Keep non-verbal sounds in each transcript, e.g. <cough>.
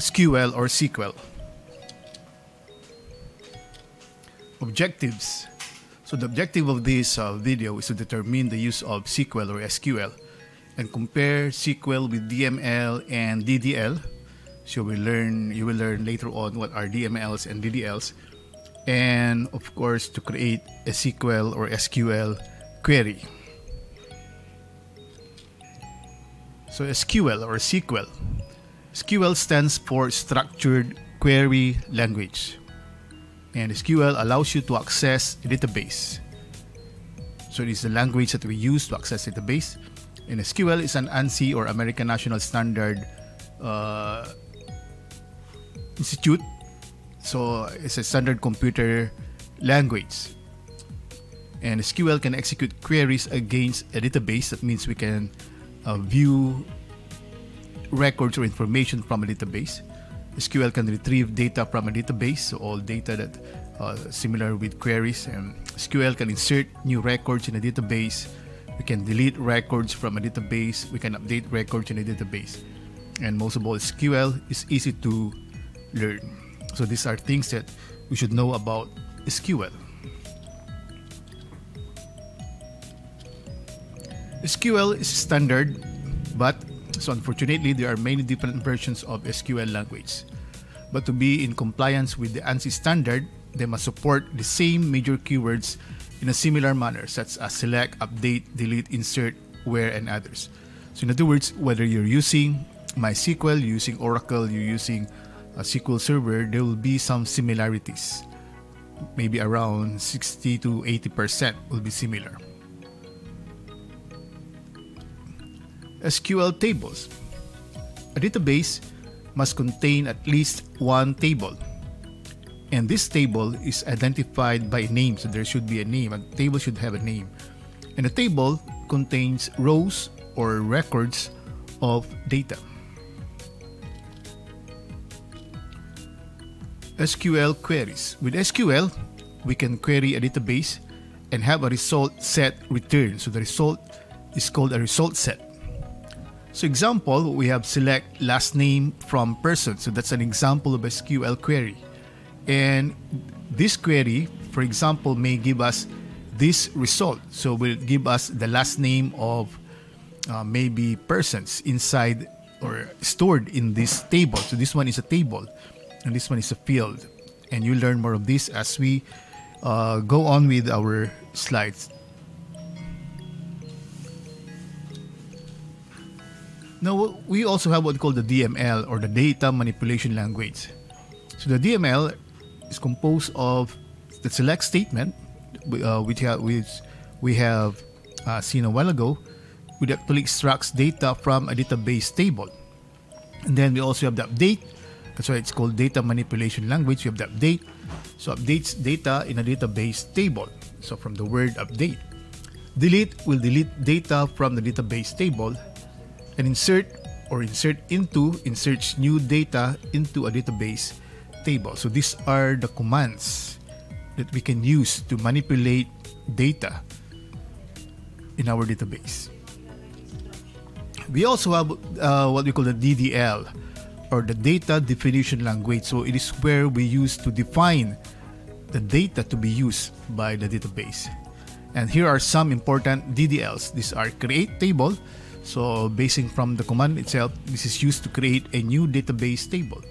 SQL or SQL. Objectives. So the objective of this uh, video is to determine the use of SQL or SQL and compare SQL with DML and DDL. So we learn you will learn later on what are DMLs and DDLs and of course to create a SQL or SQL query. So SQL or SQL. SQL stands for Structured Query Language. And SQL allows you to access a database. So it is the language that we use to access database. And SQL is an ANSI or American National Standard uh, Institute. So it's a standard computer language. And SQL can execute queries against a database. That means we can uh, view records or information from a database. SQL can retrieve data from a database, so all data that uh, similar with queries. And SQL can insert new records in a database. We can delete records from a database. We can update records in a database. And most of all, SQL is easy to learn. So these are things that we should know about SQL. SQL is standard, but so unfortunately, there are many different versions of SQL language. But to be in compliance with the ANSI standard, they must support the same major keywords in a similar manner, such as select, update, delete, insert, where, and others. So in other words, whether you're using MySQL, you're using Oracle, you're using a SQL Server, there will be some similarities. Maybe around 60 to 80% will be similar. SQL tables. A database must contain at least one table. And this table is identified by name, so there should be a name. A table should have a name. And a table contains rows or records of data. SQL queries. With SQL, we can query a database and have a result set returned. So the result is called a result set. So example, we have select last name from person. So that's an example of a SQL query. And this query, for example, may give us this result. So will give us the last name of uh, maybe persons inside or stored in this table. So this one is a table and this one is a field. And you learn more of this as we uh, go on with our slides. Now, we also have what we call the DML or the data manipulation language. So the DML is composed of the select statement, uh, which, have, which we have uh, seen a while ago, which actually extracts data from a database table. And then we also have the update. That's why it's called data manipulation language. We have the update. So updates data in a database table. So from the word update. Delete will delete data from the database table and insert or insert into inserts new data into a database table. So these are the commands that we can use to manipulate data in our database. We also have uh, what we call the DDL or the data definition language. So it is where we use to define the data to be used by the database. And here are some important DDLs. These are create table, so basing from the command itself, this is used to create a new database table.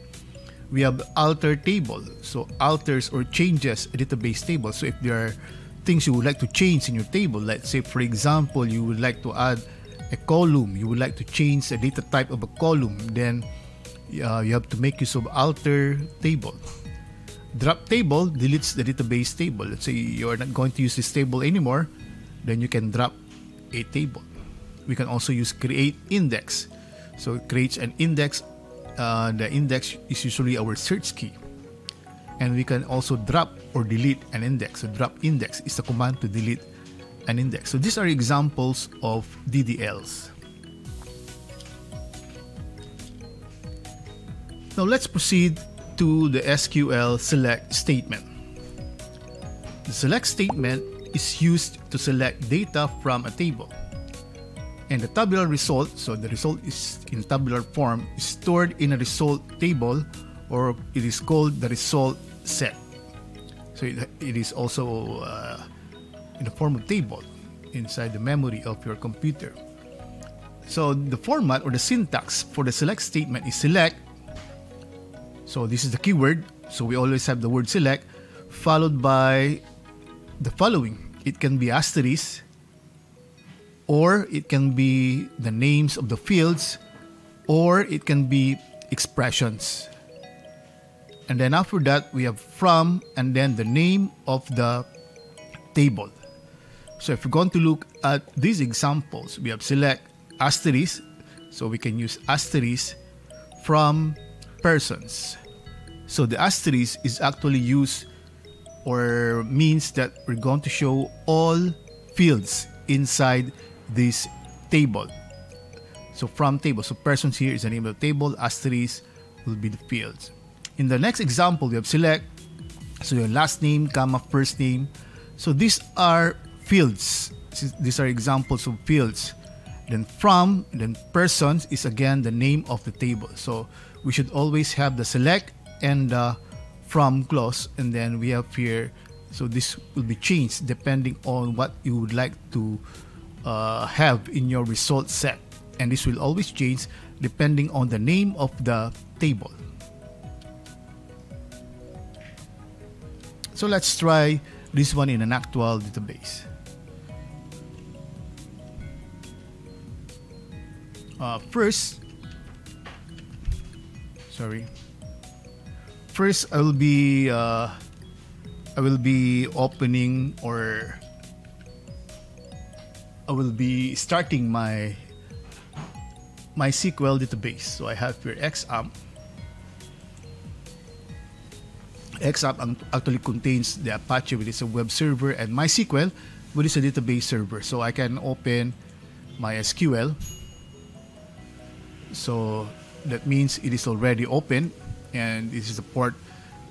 We have alter table, so alters or changes a database table. So if there are things you would like to change in your table, let's say for example, you would like to add a column, you would like to change the data type of a column, then uh, you have to make use of alter table. Drop table deletes the database table. Let's say you are not going to use this table anymore, then you can drop a table we can also use create index. So it creates an index. Uh, the index is usually our search key. And we can also drop or delete an index. So drop index is the command to delete an index. So these are examples of DDLs. Now let's proceed to the SQL select statement. The select statement is used to select data from a table. And the tabular result, so the result is in tabular form, is stored in a result table or it is called the result set. So it, it is also uh, in the form of table inside the memory of your computer. So the format or the syntax for the select statement is select. So this is the keyword. So we always have the word select followed by the following. It can be asterisk or it can be the names of the fields or it can be expressions. And then after that, we have from and then the name of the table. So if we're going to look at these examples, we have select asterisk. So we can use asterisk from persons. So the asterisk is actually used or means that we're going to show all fields inside this table. So from table, so persons here is the name of the table, asterisk will be the fields. In the next example, we have select. So your last name, comma, first name. So these are fields. These are examples of fields. Then from, then persons is again the name of the table. So we should always have the select and the from clause. And then we have here, so this will be changed depending on what you would like to uh, have in your result set. And this will always change depending on the name of the table. So let's try this one in an actual database. Uh, first, sorry. First, I will be uh, I will be opening or I will be starting my MySQL database. So I have here XAMPP XApp actually contains the Apache, which is a web server, and MySQL, which is a database server. So I can open MySQL. So that means it is already open, and this is the port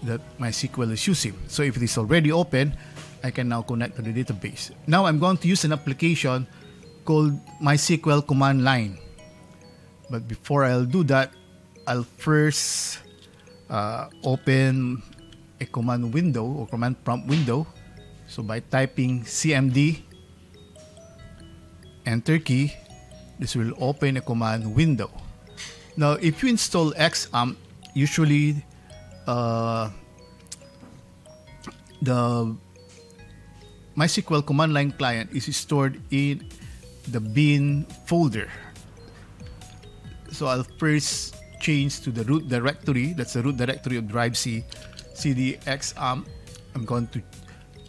that MySQL is using. So if it is already open, I can now connect to the database. Now I'm going to use an application called MySQL command line. But before I'll do that, I'll first uh, open a command window or command prompt window. So by typing cmd enter key, this will open a command window. Now, if you install XAMPP, usually uh, the MySQL command line client is stored in the bin folder. So I'll first change to the root directory. That's the root directory of Drive C cd xampp. I'm going to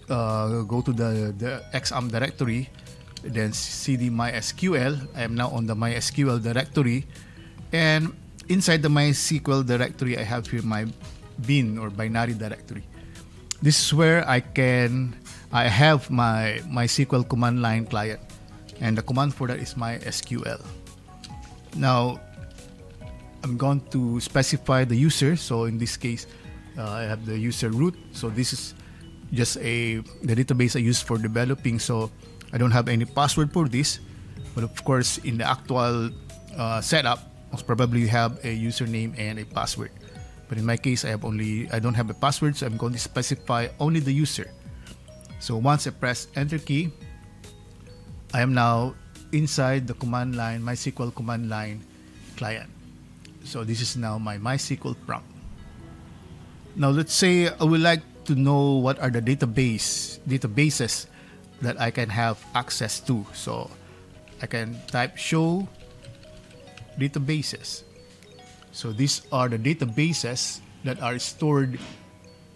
uh, go to the, the xampp directory, then cd mysql. I am now on the mysql directory, and inside the mysql directory, I have here my bin or binary directory. This is where I can I have my MySQL command line client, and the command for that is MySQL. Now, I'm going to specify the user. So in this case, uh, I have the user root. So this is just a the database I use for developing. So I don't have any password for this. But of course, in the actual uh, setup, most probably you have a username and a password. But in my case, I have only I don't have a password, so I'm going to specify only the user. So once I press Enter key, I am now inside the command line, MySQL command line client. So this is now my MySQL prompt. Now let's say I would like to know what are the database databases that I can have access to. So I can type show databases. So these are the databases that are stored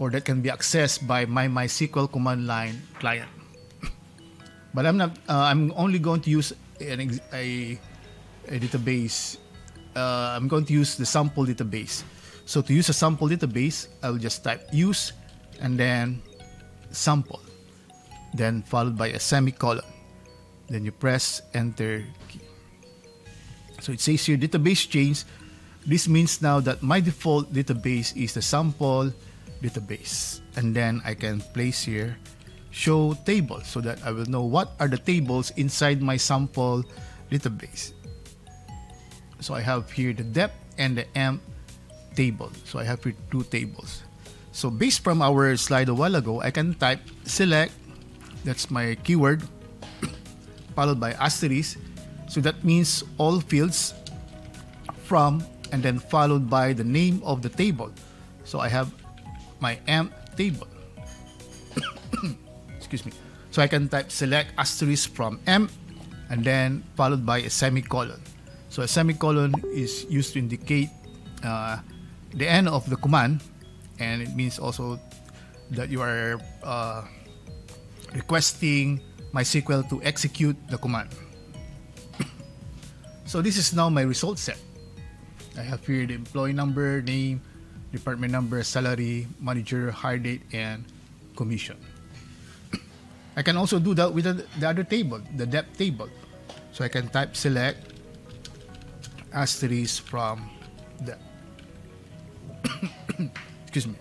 or that can be accessed by my MySQL command line client. but I'm not. Uh, I'm only going to use an, a, a database. Uh, I'm going to use the sample database. So to use a sample database, I'll just type use and then sample, then followed by a semicolon. Then you press enter key. So it says here database change. This means now that my default database is the sample database. And then I can place here show table so that I will know what are the tables inside my sample database. So I have here the dep and the emp table. So I have here two tables. So based from our slide a while ago, I can type select, that's my keyword, <coughs> followed by asterisk. So that means all fields from and then followed by the name of the table. So I have my emp table. <coughs> Excuse me. So I can type select asterisk from emp and then followed by a semicolon. So a semicolon is used to indicate uh, the end of the command and it means also that you are uh, requesting MySQL to execute the command. <coughs> so this is now my result set. I have here the employee number, name, department number, salary, manager, hire date, and commission. <clears throat> I can also do that with the, the other table, the dep table. So I can type select asterisk from dep. <coughs> Excuse me.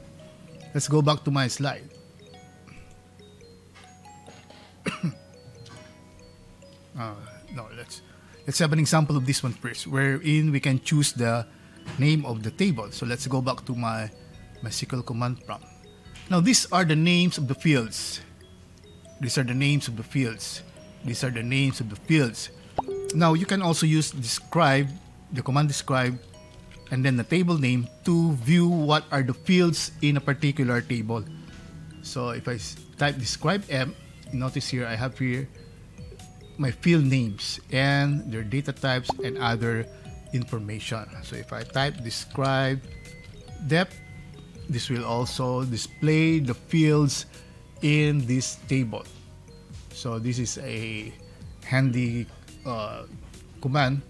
Let's go back to my slide. <coughs> uh, no, let's let's have an example of this one first, wherein we can choose the name of the table. So let's go back to my MySQL command prompt. Now these are the names of the fields. These are the names of the fields. These are the names of the fields. Now you can also use describe, the command describe, and then the table name to view what are the fields in a particular table. So if I type describe m, notice here I have here my field names and their data types and other information. So if I type describe dep, this will also display the fields in this table. So this is a handy uh, command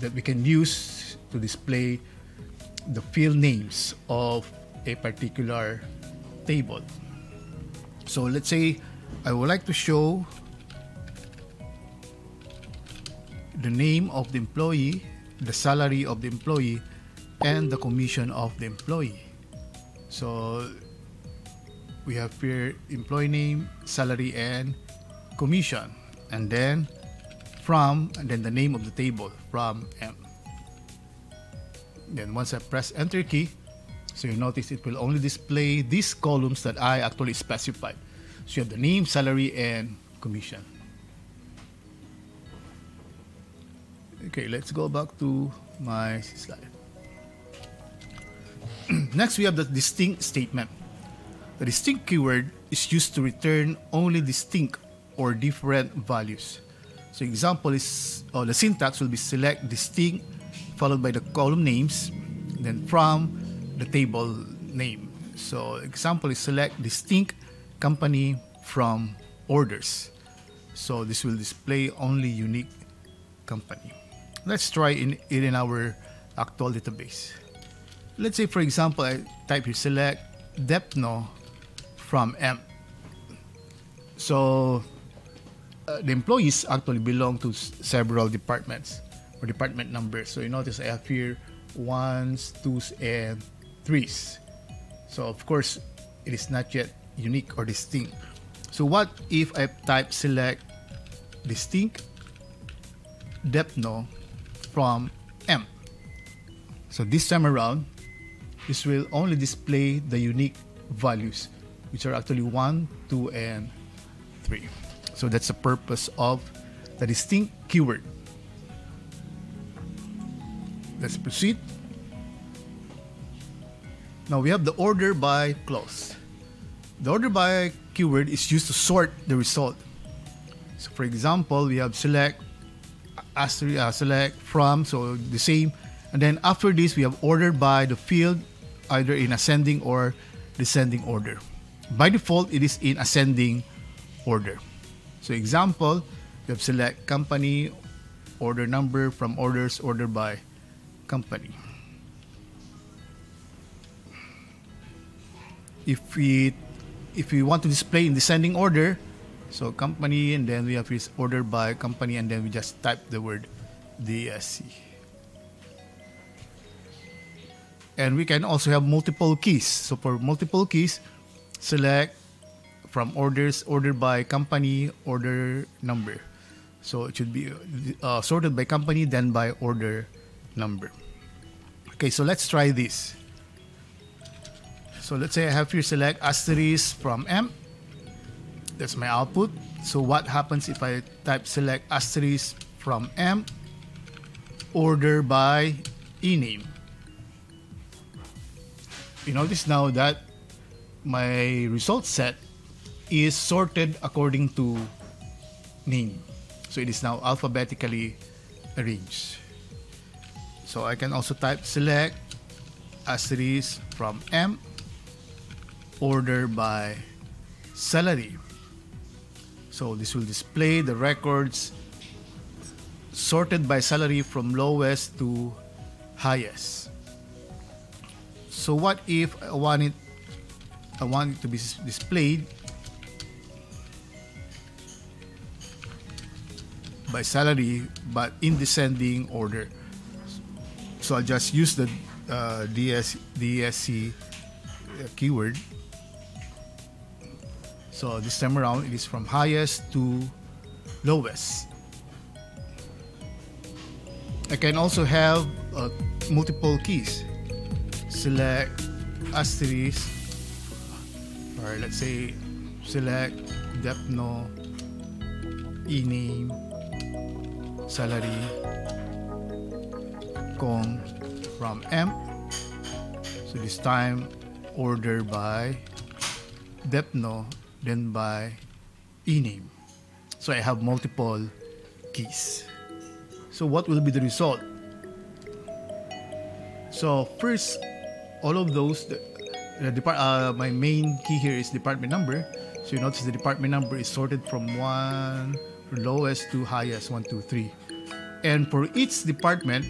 that we can use to display the field names of a particular table. So let's say I would like to show the name of the employee, the salary of the employee, and the commission of the employee. So we have here employee name, salary, and commission. And then from, and then the name of the table, from M. Then once I press enter key, so you notice it will only display these columns that I actually specified. So you have the name, salary, and commission. Okay, let's go back to my slide. <clears throat> Next, we have the distinct statement. The distinct keyword is used to return only distinct or different values. So example is, oh, the syntax will be select distinct followed by the column names, then from the table name. So example is select distinct company from orders. So this will display only unique company. Let's try in, it in our actual database. Let's say, for example, I type here select depno from M. So uh, the employees actually belong to several departments or department numbers. So you notice I have here ones, twos, and threes. So of course, it is not yet unique or distinct. So what if I type select distinct depno from M. So this time around, this will only display the unique values, which are actually 1, 2, and 3. So that's the purpose of the distinct keyword. Let's proceed. Now we have the order by clause. The order by keyword is used to sort the result. So for example, we have select uh, select from so the same. And then after this we have ordered by the field either in ascending or descending order. By default it is in ascending order. So example you have select company order number from orders ordered by company. If we if we want to display in descending order so company, and then we have this ordered by company, and then we just type the word DSC. And we can also have multiple keys. So for multiple keys, select from orders ordered by company order number. So it should be uh, sorted by company, then by order number. Okay, so let's try this. So let's say I have here select asterisk from M. That's my output. So what happens if I type select asterisk from M, order by e-name? You notice now that my result set is sorted according to name. So it is now alphabetically arranged. So I can also type select asterisk from M order by salary. So this will display the records sorted by salary from lowest to highest. So what if I want it I want it to be displayed by salary but in descending order. So I'll just use the uh, DS, DSC uh, keyword. So this time around it is from highest to lowest. I can also have uh, multiple keys. Select asterisk or let's say select depno e-name salary kong from M so this time order by depno then by e-name. So I have multiple keys. So what will be the result? So first all of those the depart uh, my main key here is department number. So you notice the department number is sorted from one lowest to highest one two three. And for each department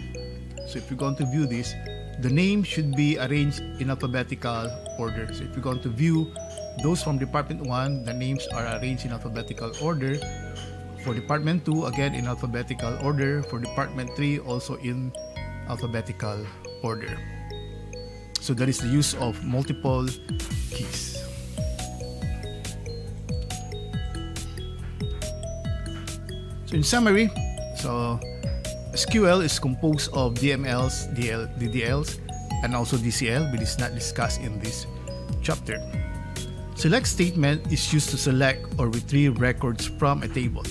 so if you're going to view this the name should be arranged in alphabetical order. So if you're going to view those from department 1 the names are arranged in alphabetical order for department 2 again in alphabetical order for department 3 also in alphabetical order so that is the use of multiple keys. So in summary, so SQL is composed of DMLs, DL, DDLs, and also DCL, but is not discussed in this chapter. Select statement is used to select or retrieve records from a table.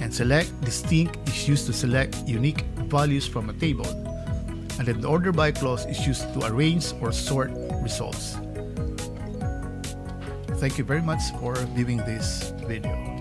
And select distinct is used to select unique values from a table and then the order by clause is used to arrange or sort results. Thank you very much for viewing this video.